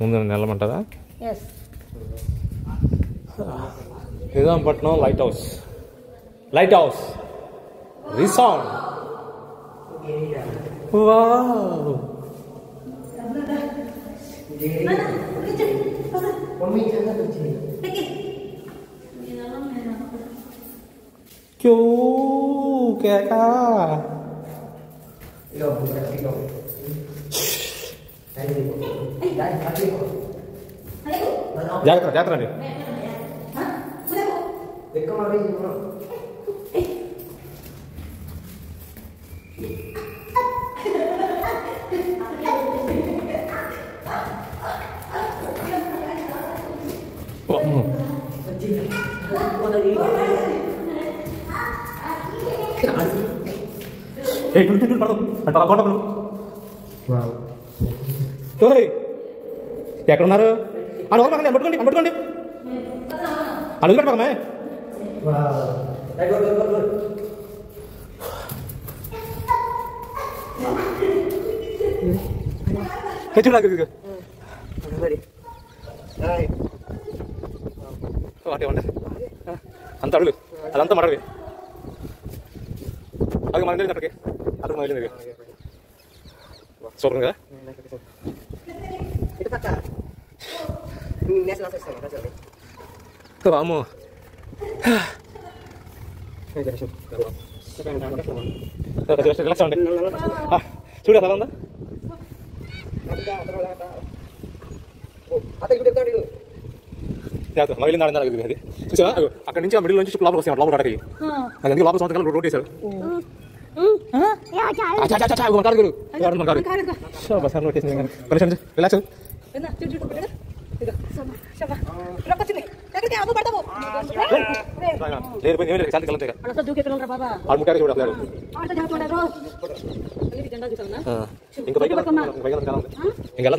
Mundur nela mandala. Yes. Hidam patno lighthouse. Lighthouse. Resort. Wow. Mana? Kecil. Mami, jangan kecil. Oke. Ini dalam merah. Kyu, kayak ಜಾತ್ರೆ ಜಾತ್ರೆ ನೀವು Eh, dulu eh. hmm? eh, dulu, pardon. Antara kau belum? Wow. ఎక్కడున్నారు అని ఒకరు పక్కన పట్టుకోండి పట్టుకోండి అని వదిలిపెట్టు పక్కమే ಹೆಚ್ಚು ಬಿಡಾಕ ಈಗ ಮಾಡಿ ಹೊಂಟೆ ಅಂತ ಅಳು ಅದಂತ ಮಾಡ್ರಿ ಅದು ಮಾಡಿ ನಟಕ್ಕೆ ಅದ್ರ ಮೈಲಿ ಸೋಪ್ರಂಗ వామో చూడు అలా ఉందా మగిలిన దాని దానికి అది చూసావా అక్కడ నుంచి ఆ మిడిల్ నుంచి లోపల వస్తాం లోపల అడగకి అది ఎందుకు లోపల సంవత్సరాలు రోడ్ వేశారు రిలాక్స్ ఇంకెలా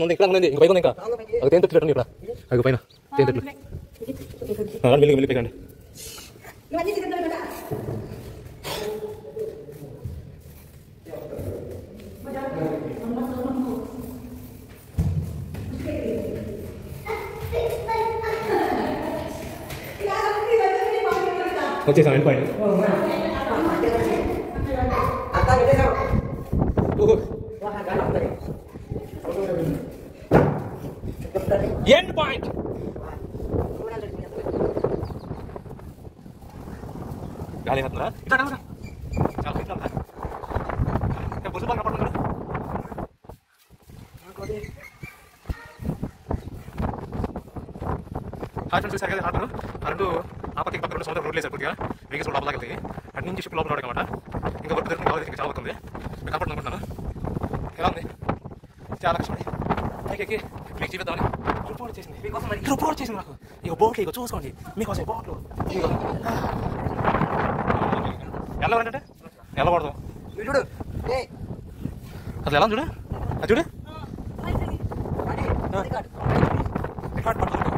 ఉంది ఇక్కడ ఉంది ఇంక పైగా ఇంకా అది తేను తొట్టు ఇక్కడ అది పైన తేను Coche también puede. End point. Kita lihat Kita kita Kita lihat friends చూసారు కదా హార్ట్ ఆ ఆ పక్కకి పక్కన రెండు సముద్రం రోడ్లు వేసారు కొద్దిగా వెహికల్స్ లోపల వెళ్తాయి అటు నుంచి షిప్ లోపల అనమాట ఇంకా వర్క్ దొరికి కావాలి చాలా అవుతుంది మీకు కనపడుతుంది అనుకుంటున్నాను ఎలా ఉంది చాలా కష్టం పైకి మీకు చూపిద్దామని రిపోర్ట్ చేసింది మీకోసం రిపోర్ట్ చేసింది నాకు ఇక బోట్లు ఇక చూసుకోండి మీకోసం బోట్లు ఎలా వెళ్ళకూడదు చూడు అసలు ఎలా చూడు అది చూడు రికార్డ్ పడుతుంది